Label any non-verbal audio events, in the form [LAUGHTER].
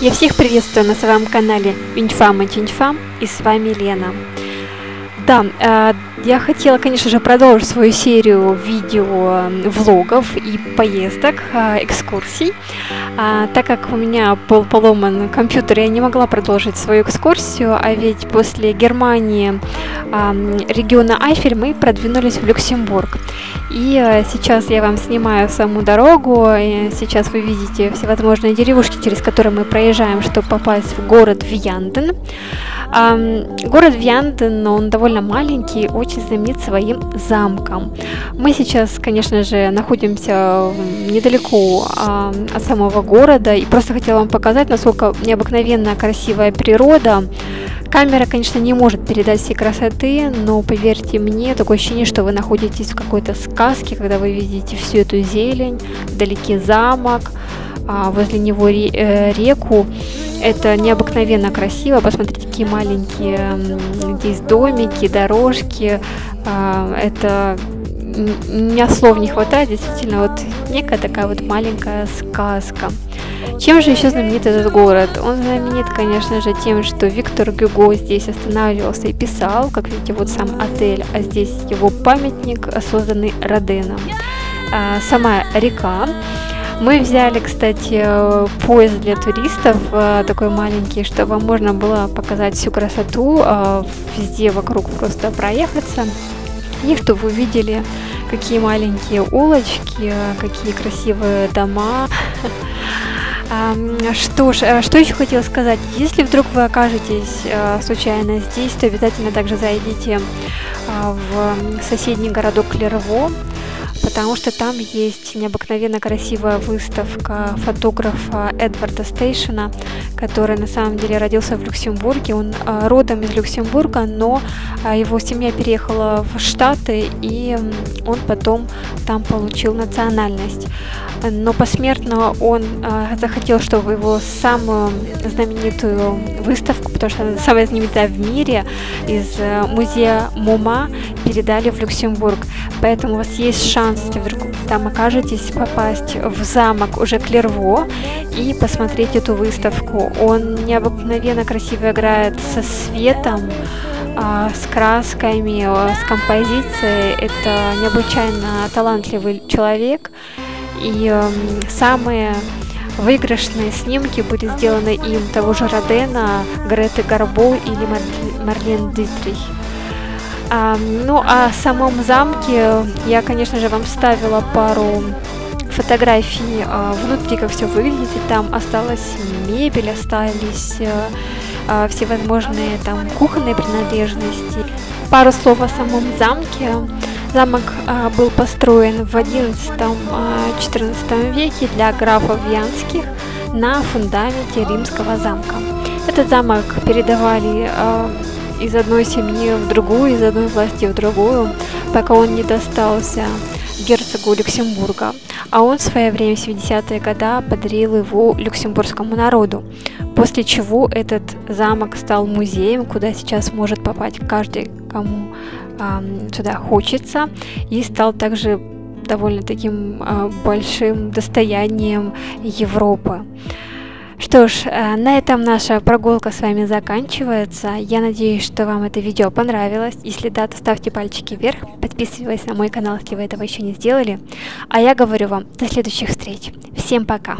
Я всех приветствую на своем канале Винчфам и Чинчфам и с вами Лена. Да, э, я хотела, конечно же, продолжить свою серию видео влогов и поездок, э, экскурсий. А, так как у меня был поломан компьютер, я не могла продолжить свою экскурсию, а ведь после Германии, региона Айфель, мы продвинулись в Люксембург. И э, сейчас я вам снимаю саму дорогу, сейчас вы видите всевозможные деревушки, через которые мы проезжаем, чтобы попасть в город Вьянден. Город Вьянден, он довольно маленький, очень знаменит своим замком. Мы сейчас, конечно же, находимся недалеко от самого города, и просто хотела вам показать, насколько необыкновенно красивая природа. Камера, конечно, не может передать всей красоты, но поверьте мне, такое ощущение, что вы находитесь в какой-то сказке, когда вы видите всю эту зелень, вдалеке замок, а возле него э, реку. Это необыкновенно красиво. Посмотрите, какие маленькие здесь домики, дорожки. А, это меня слов не хватает, действительно, вот некая такая вот маленькая сказка. Чем же еще знаменит этот город? Он знаменит, конечно же, тем, что Виктор Гюго здесь останавливался и писал, как видите, вот сам отель, а здесь его памятник, созданный Роденом. А, сама река, мы взяли, кстати, поезд для туристов, э, такой маленький, чтобы можно было показать всю красоту, э, везде вокруг просто проехаться. И чтобы вы видели, какие маленькие улочки, какие красивые дома. [LAUGHS] Что ж, э, что еще хотела сказать. Если вдруг вы окажетесь случайно здесь, то обязательно также зайдите в соседний городок Клерво потому что там есть необыкновенно красивая выставка фотографа Эдварда Стейшена, который на самом деле родился в Люксембурге. Он а, родом из Люксембурга, но а, его семья переехала в Штаты, и он потом там получил национальность. Но посмертно он а, захотел, чтобы его самую знаменитую выставку, потому что она самая знаменитая в мире, из э, музея МОМА передали в Люксембург. Поэтому у вас есть шанс если вдруг там окажетесь, попасть в замок уже Клерво и посмотреть эту выставку. Он необыкновенно красиво играет со светом, а, с красками, с композицией. Это необычайно талантливый человек. И эм, самые выигрышные снимки были сделаны им того же Родена, Греты Гарбо или Марлен Дитрих. А, ну, о самом замке я, конечно же, вам ставила пару фотографий а, внутри, как все выглядит. Там осталась мебель, остались а, а, всевозможные там кухонные принадлежности. Пару слов о самом замке. Замок а, был построен в 11-14 а, веке для графов Вянских на фундаменте римского замка. Этот замок передавали а, из одной семьи в другую, из одной власти в другую, пока он не достался герцогу Люксембурга. А он в свое время, в 70-е годы, подарил его люксембургскому народу. После чего этот замок стал музеем, куда сейчас может попасть каждый, кому э, сюда хочется, и стал также довольно таким э, большим достоянием Европы. Что ж, э, на этом наша прогулка с вами заканчивается. Я надеюсь, что вам это видео понравилось. Если да, то ставьте пальчики вверх, подписывайтесь на мой канал, если вы этого еще не сделали. А я говорю вам до следующих встреч. Всем пока!